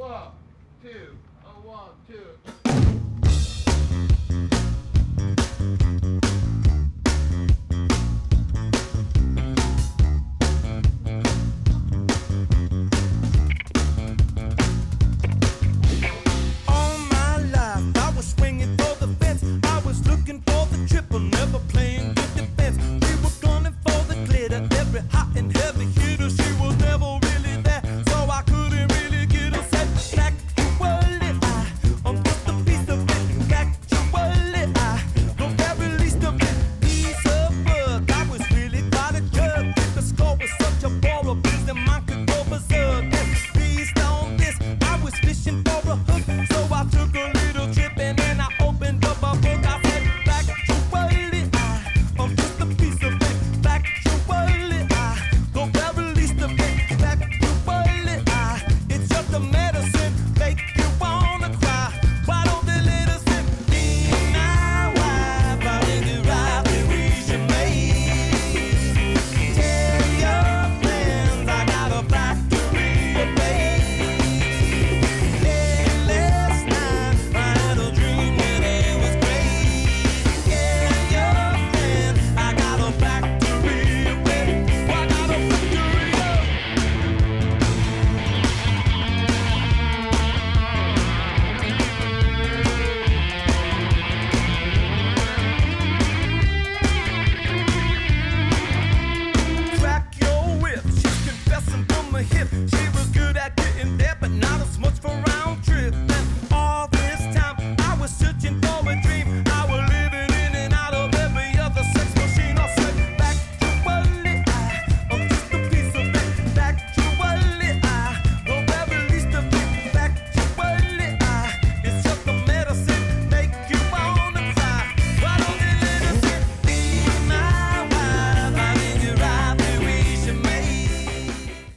One, two, oh, one, two.